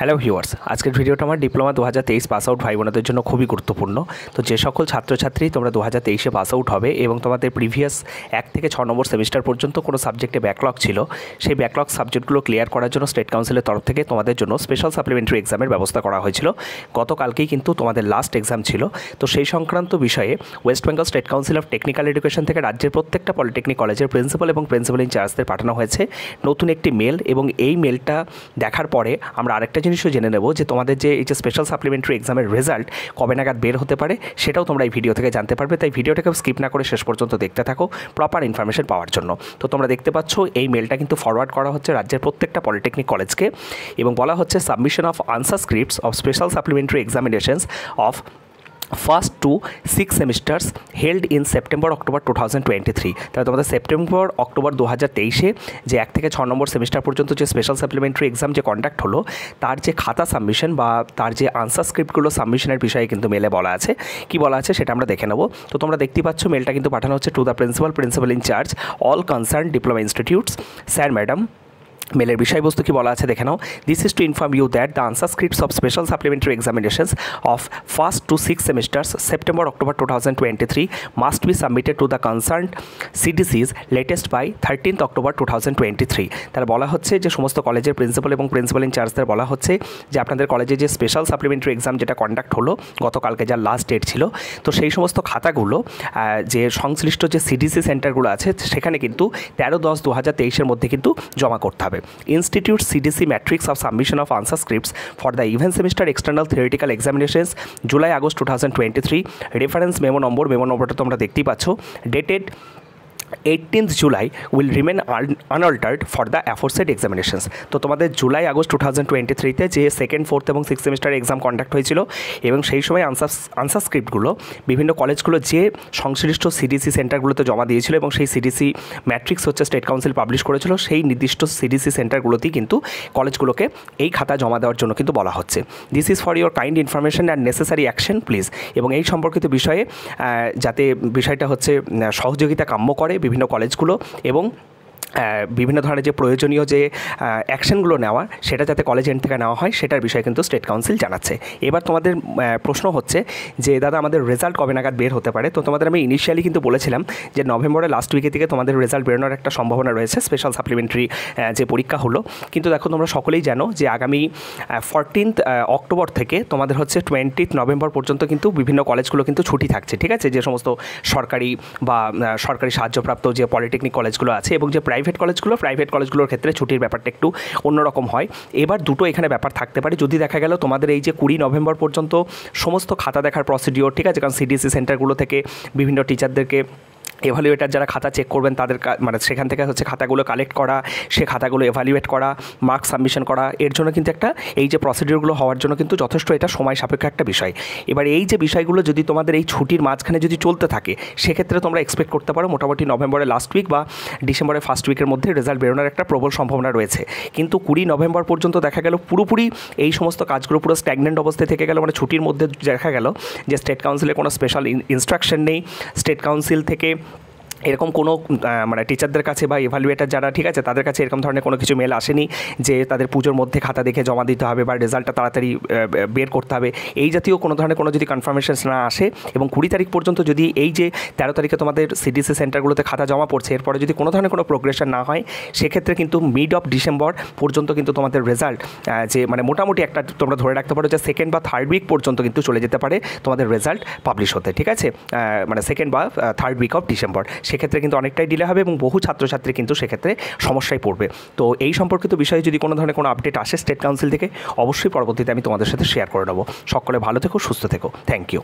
Hello viewers আজকের ভিডিওটা আমার ডিপ্লোমা দু হাজার তেইশ পাস আউট ভাই বোনদের জন্য খুবই গুরুত্বপূর্ণ। তো যে সকল ছাত্রছাত্রী তোমরা দু হাজার তেইশে পাস আউট হবে এবং তোমাদের প্রিভিয়াস এক থেকে ছ নম্বর সেমিস্টার পর্যন্ত কোনো সাবজেক্টে ব্যাকলগ ছিল, সেই ব্যাকলগ সাবজেক্টগুলো ক্লিয়ার করার জন্য স্টেট কাউন্সিলের তরফ থেকে তোমাদের জন্য স্পেশাল সাপ্লিমেন্টারি এক্সামের ব্যবস্থা করা হয়েছিল। গতকালকেই কিন্তু তোমাদের লাস্ট এক্সাম ছিল। তো সেই সংক্রান্ত বিষয়ে West Bengal state council of technical education থেকে রাজ্যের প্রত্যেকটা পলিটেকনিক কলেজের প্রিন্সিপাল এবং প্রিন্সিপাল ইনচার্জদের পাঠানো হয়েছে। নতুন একটি মেল এবং এই মেলটা দেখার পরে আমরা আরেকটা জিনিসও জেনে নেব যে তোমাদের যে এই যে স্পেশাল সাপ্লিমেন্টারি এক্সামের রেজাল্ট কবে নাগাদ বের হতে পারে, সেটাও তোমরা এই ভিডিও থেকে জানতে পারবে। তাই ভিডিওটাকে স্কিপ না করে শেষ পর্যন্ত দেখতে থাকো প্রপার ইনফরমেশন পাওয়ার জন্য। তো তোমরা দেখতে পাচ্ছ, এই মেলটা কিন্তু ফরওয়ার্ড করা হচ্ছে রাজ্যের প্রত্যেকটা পলিটেকনিক কলেজকে এবং বলা হচ্ছে submission of answer scripts of special supplementary examinations of first to six semesters held in September October two thousand twenty three তাহলে তোমাদের সেপ্টেম্বর অক্টোবর দু হাজার তেইশে যে এক থেকে ছ নম্বর সেমিস্টার পর্যন্ত যে স্পেশাল সাপ্লিমেন্টারি এক্সাম যে কন্ডাক্ট হলো, তার যে খাতা সাবমিশন বা তার যে আনসার স্ক্রিপ্টগুলো সাবমিশনের বিষয়ে কিন্তু মেলে বলা আছে। কি বলা আছে সেটা আমরা দেখে নেব। তো তোমরা দেখতেই পাচ্ছ মেলটা কিন্তু পাঠানো হচ্ছে to the principal principal incharge all concern diploma institutes sir madam মেলের বিষয়বস্তু কি বলা আছে দেখে নাও। This is to inform you that the answer scripts of special supplementary examinations of first to six semesters September October two thousand twenty three must be submitted to the concern CDCs latest by thirteenth October two thousand twenty three তার বলা হচ্ছে যে সমস্ত কলেজের principal এবং principal ইনচার্জদের বলা হচ্ছে যে আপনাদের কলেজে যে স্পেশাল সাপ্লিমেন্টারি এক্সাম যেটা কন্ডাক্ট হলো, গতকালকে যার লাস্ট ডেট ছিল, তো সেই সমস্ত খাতাগুলো যে সংশ্লিষ্ট যে সিডিসি সেন্টারগুলো আছে, সেখানে কিন্তু তেরো দশ দু হাজার তেইশের মধ্যে কিন্তু জমা করতে হবে। হবে। Institute CDC matrix of submission of answer scripts for the even semester external theoretical examination July August two thousand twenty three reference memo number memo নম্বরটা তোমরা দেখতেই পাচ্ছ। Dated eighteenth July will remain unaltered for the aforesaid examinations তো তোমাদের July August two thousand twenty থ্রিতে যে second fourth এবং six semester exam conduct হয়েছিল এবং সেই সময় আনসার আনসার স্ক্রিপ্টগুলো বিভিন্ন কলেজগুলো যে সংশ্লিষ্ট সিডিসি সেন্টারগুলোতে জমা দিয়েছিল এবং সেই সিডিসি ম্যাট্রিক্স হচ্ছে স্টেট কাউন্সিল পাবলিশ করেছিল, সেই নির্দিষ্ট সিডিসি সেন্টারগুলোতেই কিন্তু কলেজগুলোকে এই খাতা জমা দেওয়ার জন্য কিন্তু বলা হচ্ছে। This is for your kind information and necessary action please এবং এই সম্পর্কিত বিষয়ে যাতে বিষয়টা হচ্ছে সহযোগিতা কাম্য করে বিভিন্ন কলেজগুলো এবং বিভিন্ন ধরনের যে প্রয়োজনীয় যে অ্যাকশনগুলো নেওয়া, সেটা যাতে কলেজ এন্ড থেকে নেওয়া হয়, সেটার বিষয়ে কিন্তু স্টেট কাউন্সিল জানাচ্ছে। এবার তোমাদের প্রশ্ন হচ্ছে যে, দাদা, আমাদের রেজাল্ট কবে নাগাদ বের হতে পারে? তো তোমাদের আমি ইনিশিয়ালি কিন্তু বলেছিলাম যে, নভেম্বরের লাস্ট উইকে থেকে তোমাদের রেজাল্ট বেরোনোর একটা সম্ভাবনা রয়েছে স্পেশাল সাপ্লিমেন্টারি যে পরীক্ষা হলো। কিন্তু দেখো, তোমরা সকলেই জানো যে, আগামী ফরটিন্থ অক্টোবর থেকে তোমাদের হচ্ছে টোয়েন্টিথ নভেম্বর পর্যন্ত কিন্তু বিভিন্ন কলেজগুলো কিন্তু ছুটি থাকছে, ঠিক আছে? যে সমস্ত সরকারি বা সরকারি সাহায্যপ্রাপ্ত যে পলিটেকনিক কলেজগুলো আছে এবং যে প্রাইভেট কলেজগুলো প্রাইভেট কলেজগুলোর ক্ষেত্রে ছুটির ব্যাপারটা একটু অন্যরকম হয়। এবার দুটো এখানে ব্যাপার থাকতে পারে। যদি দেখা গেল তোমাদের এই যে কুড়ি নভেম্বর পর্যন্ত সমস্ত খাতা দেখার প্রসিডিওর ঠিক আছে? কারণ সিডিসি সেন্টারগুলো থেকে বিভিন্ন টিচারদেরকে এভালুয়েটার যারা খাতা চেক করবেন, তাদের মানে সেখান থেকে হচ্ছে খাতাগুলো কালেক্ট করা, সে খাতাগুলো এভালুয়েট করা মার্ক সাবমিশন করা, এর জন্য কিন্তু একটা, এই যে প্রসিডিওরগুলো হওয়ার জন্য কিন্তু যথেষ্ট এটা সময় সাপেক্ষ একটা বিষয়। এবার এই যে বিষয়গুলো যদি তোমাদের এই ছুটির মাঝখানে যদি চলতে থাকে, সেক্ষেত্রে তোমরা এক্সপেক্ট করতে পারো মোটামুটি নভেম্বরের লাস্ট উইক বা ডিসেম্বরের ফার্স্ট উইকের মধ্যে রেজাল্ট বেরোনোর একটা প্রবল সম্ভাবনা রয়েছে। কিন্তু কুড়ি নভেম্বর পর্যন্ত দেখা গেল পুরোপুরি এই সমস্ত কাজগুলো পুরো স্ট্যাগনেন্ট অবস্থায় থেকে গেল মানে ছুটির মধ্যে দেখা গেল যে স্টেট কাউন্সিলের কোনো স্পেশাল ইনস্ট্রাকশন নেই। স্টেট কাউন্সিল থেকে এরকম কোনো মানে টিচারদের কাছে বা ইভ্যালুয়েটার যারা, ঠিক আছে? তাদের কাছে এরকম ধরনের কোনো কিছু মেল আসেনি যে তাদের পুজোর মধ্যে খাতা দেখে জমা দিতে হবে বা রেজাল্টটা তাড়াতাড়ি বের করতে হবে। এই জাতীয় কোনো ধরনের কোনো যদি কনফার্মেশনস না আসে এবং কুড়ি তারিখ পর্যন্ত যদি এই যে তেরো তারিখে তোমাদের সিডিসি সেন্টারগুলোতে খাতা জমা পড়ছে, এরপরে যদি কোনো ধরনের কোনো প্রোগ্রেশন না হয়, সেক্ষেত্রে কিন্তু মিড অফ ডিসেম্বর পর্যন্ত কিন্তু তোমাদের রেজাল্ট যে মানে মোটামুটি একটা তোমরা ধরে রাখতে পারো যে সেকেন্ড বা থার্ড উইক পর্যন্ত কিন্তু চলে যেতে পারে তোমাদের রেজাল্ট পাবলিশ হতে, ঠিক আছে? মানে সেকেন্ড বা থার্ড উইক অফ ডিসেম্বর সেক্ষেত্রে কিন্তু অনেকটাই ডিলে হবে এবং বহু ছাত্রছাত্রী কিন্তু সেক্ষেত্রে সমস্যায় পড়বে। তো এই সম্পর্কিত বিষয়ে যদি কোনো ধরনের কোনো আপডেট আসে স্টেট কাউন্সিল থেকে, অবশ্যই পরবর্তীতে আমি তোমাদের সাথে শেয়ার করে নেব। সকলে ভালো থেকো, সুস্থ থেকো। Thank you